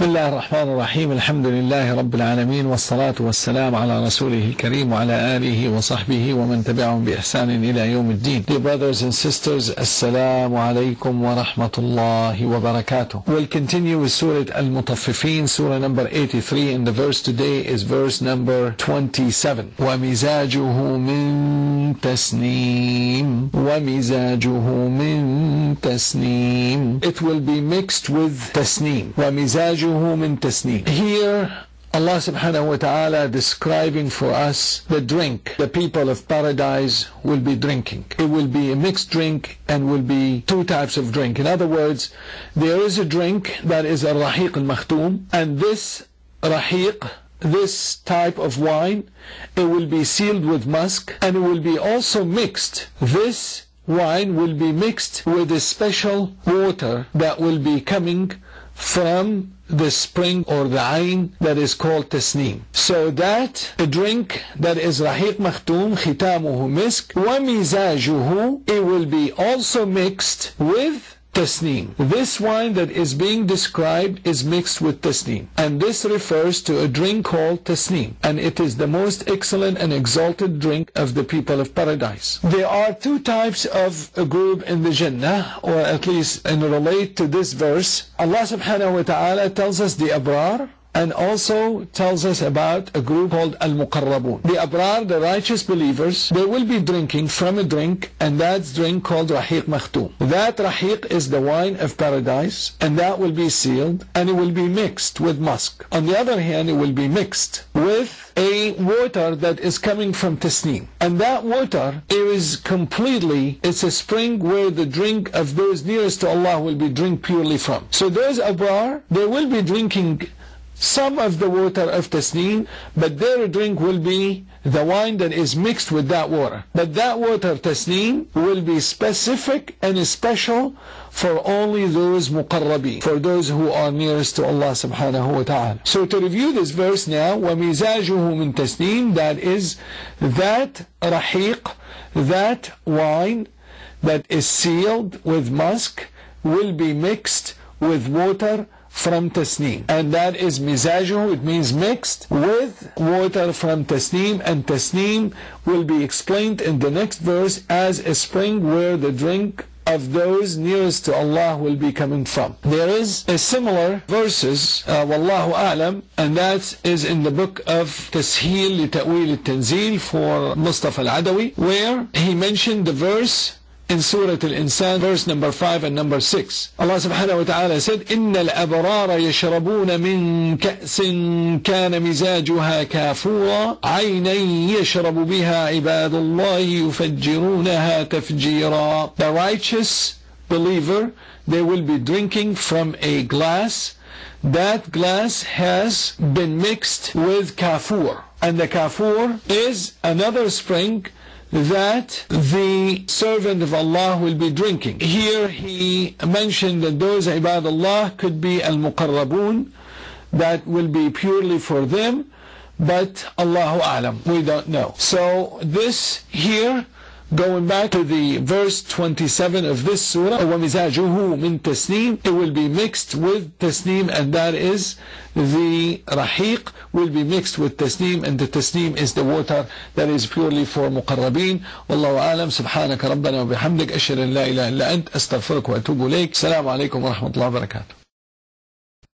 بسم الله الرحمن الرحيم. الحمد لله رب العالمين والصلاة والسلام على رسوله الكريم وعلى آله وصحبه ومن تبعهم بإحسان إلى يوم الدين. Dear brothers and sisters السلام عليكم ورحمة الله وبركاته We'll continue with Surah Al-Mutaffifin Surah number 83 and the verse today is verse number 27 ومزاجه من تسنيم ومزاجه من تسنيم It will be mixed with تسنيم ومزاجه من تسنيم Here Allah subhanahu wa ta'ala describing for us the drink the people of paradise will be drinking. It will be a mixed drink and will be two types of drink. In other words, there is a drink that is a rahiq al-makhtoom and this rahiq this type of wine it will be sealed with musk and it will be also mixed this wine will be mixed with a special water that will be coming from the spring or the ayn that is called tasneem. So that a drink that is rahiq makhtoom, khitamuhu misk, wa mizajuhu, it will be also mixed with tasneem. This wine that is being described is mixed with tasneem. And this refers to a drink called tasneem. And it is the most excellent and exalted drink of the people of paradise. There are two types of a group in the Jannah, or at least in relate to this verse. Allah subhanahu wa ta'ala tells us the abrar, and also tells us about a group called Al-Muqarrabun. The Abrar, the righteous believers, they will be drinking from a drink, and that's drink called Rahiq Makhtoom. That Rahiq is the wine of paradise, and that will be sealed, and it will be mixed with musk. On the other hand, it will be mixed with a water that is coming from Tasneem. And that water is completely, it's a spring where the drink of those nearest to Allah will be drink purely from. So those Abrar, they will be drinking some of the water of tasneem, but their drink will be the wine that is mixed with that water. But that water tasneem will be specific and special for only those muqarrabi, for those who are nearest to Allah subhanahu wa ta'ala. So to review this verse now, وَمِزَاجُهُ مِن تَسْنِيمٍ That is, that rahiq, that wine that is sealed with musk will be mixed with water from tasneem. And that is mizajuhu, it means mixed with water from tasneem. And tasneem will be explained in the next verse as a spring where the drink of those nearest to Allah will be coming from. There is a similar verses, uh, Wallahu Alam, and that is in the book of Tasheel li Ta'wil al-Tanzil for Mustafa al-Adawi, where he mentioned the verse in Surah Al-Insan, verse number 5 and number 6. Allah subhanahu wa ta'ala said, إِنَّ الْأَبْرَارَ يَشْرَبُونَ مِنْ كَأْسٍ كَانَ مِزَاجُهَا كَافُورًا عَيْنًا يَشْرَبُ بِهَا عِبَادُ اللَّهِ يُفَجِّرُونَها تَفْجِيرًا The righteous believer, they will be drinking from a glass. That glass has been mixed with kafur. And the kafur is another spring that the servant of Allah will be drinking. Here he mentioned that those ibad Allah could be al-muqarrabun, that will be purely for them, but Allahu Alam, we don't know. So this here, going back to the verse 27 of this surah, وَمِزَاجُهُ مِن تَسْنِيم It will be mixed with tasneem and that is the rahiq will be mixed with tasneem and the tasneem is the water that is purely for muqarrabin والله أعلم سبحانك ربنا وبحمدك أشهد أن لا إله إلا أنت أستغفرك وأتوب إليك السلام عليكم ورحمة الله وبركاته